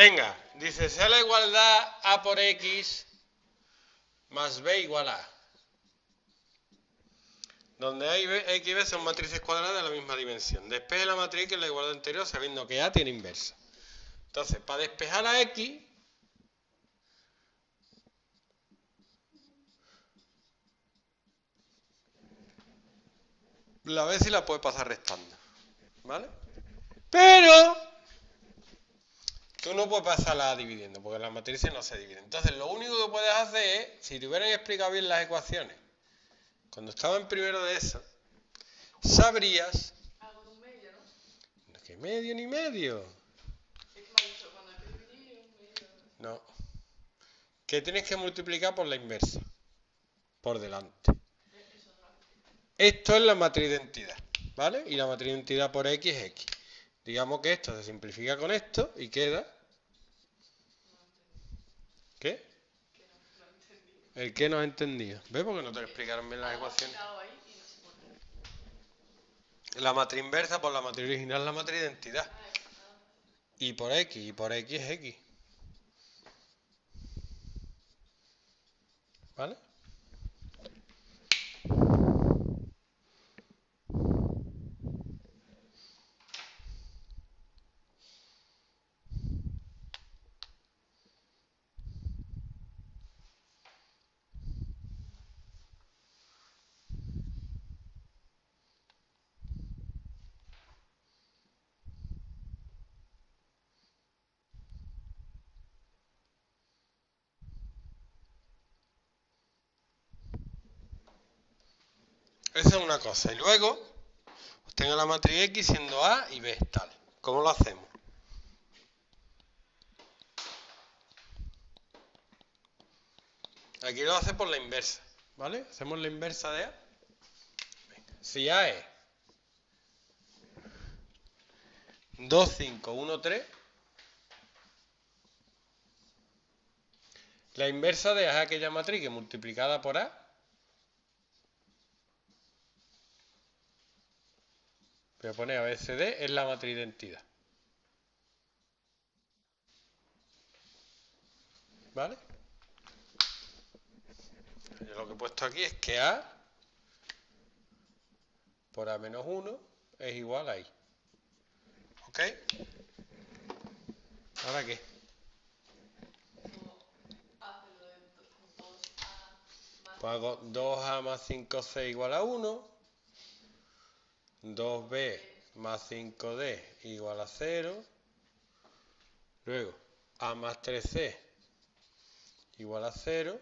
Venga, dice, sea la igualdad A por X más B igual a. Donde A y B, X B son matrices cuadradas de la misma dimensión. Despeje la matriz que es la igualdad anterior sabiendo que A tiene inversa. Entonces, para despejar a X, la vez y la puede pasar restando. ¿Vale? Pero tú no puedes pasarla dividiendo, porque las matrices no se dividen. Entonces, lo único que puedes hacer es, si te hubieran explicado bien las ecuaciones, cuando estaba en primero de eso, sabrías... Medio, ¿no? ¿Qué medio ni medio? Medio. No. Que tienes que multiplicar por la inversa. Por delante. Esto es la matriz de entidad, ¿vale? Y la matriz de entidad por x es x. Digamos que esto se simplifica con esto y queda... ¿Qué? El que no has entendido. ¿Ves? Porque no te explicaron bien las ha ecuaciones. La matriz inversa por la matriz original es la matriz de entidad. Eso, ah. Y por x, y por x es x. ¿Vale? Esa es una cosa. Y luego, obtenga la matriz X siendo A y B tal. ¿Cómo lo hacemos? Aquí lo hace por la inversa. ¿Vale? Hacemos la inversa de A. Venga. Si A es 2, 5, 1, 3. La inversa de A es aquella matriz que multiplicada por A Voy a poner ABCD es la matriz de entidad. ¿Vale? Yo lo que he puesto aquí es que A por A menos 1 es igual a I. ¿Ok? ¿Ahora qué? Hace lo de do- 2A más. Pues hago 2A más 5C igual a 1. 2B más 5D igual a 0. Luego, A más 3C igual a 0.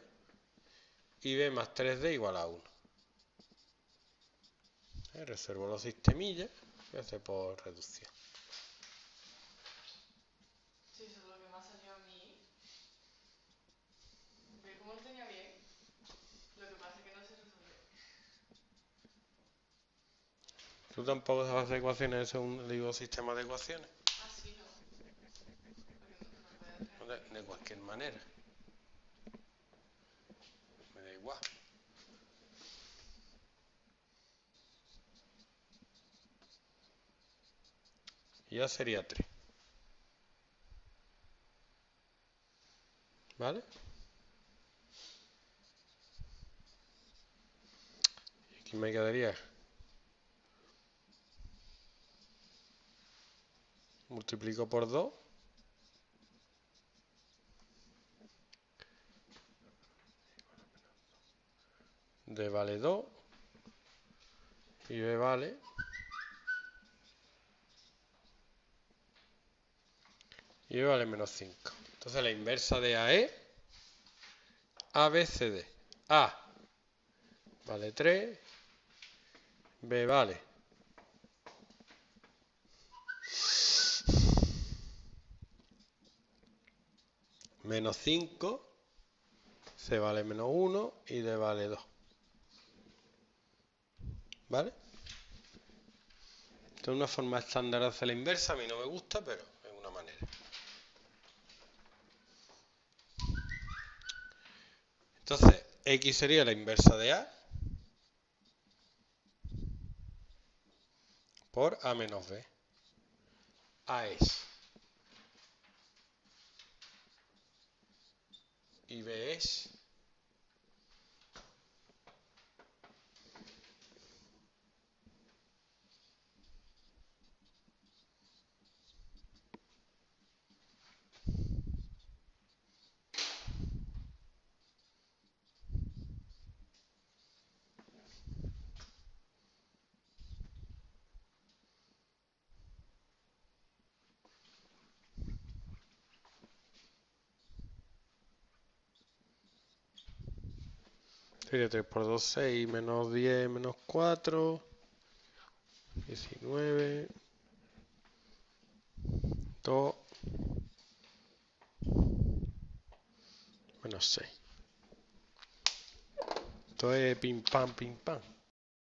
Y B más 3D igual a 1. Eh, Reservo los sistemillas. Voy a hacer por reducción. Sí, eso es lo que me ha salido a mí. ¿Ves cómo lo tenía bien? Lo que pasa es que no se resuelve. ¿Tú tampoco sabes hacer ecuaciones? Es un digo, sistema de ecuaciones. De, de cualquier manera. Me da igual. Ya sería 3. ¿Vale? Aquí me quedaría. Multiplico por 2. D vale 2 y B vale y B vale menos 5. Entonces la inversa de A es ABCD. A vale 3, B vale menos 5, C vale menos 1 y D vale 2. ¿Vale? Esto es una forma estándar de hacer la inversa, a mí no me gusta, pero es una manera. Entonces, X sería la inversa de A por A menos B. A es y B Sería 3 por 2, 6, menos 10, menos 4, 19, 2, menos 6. Esto es pim pam, pim pam.